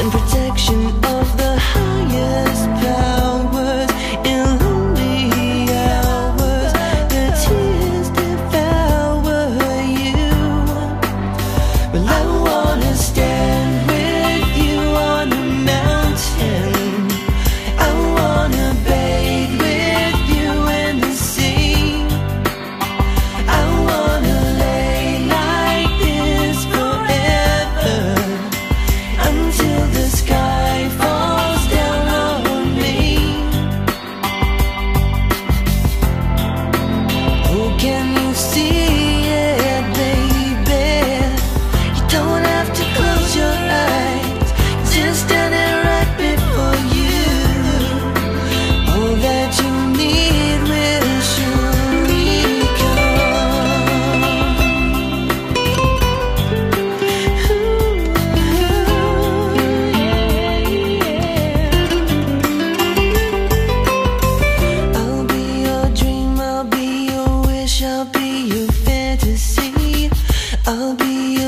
and pretend your fantasy. I'll be